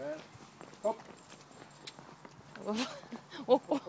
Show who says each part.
Speaker 1: Eh, hopp.
Speaker 2: Hopp.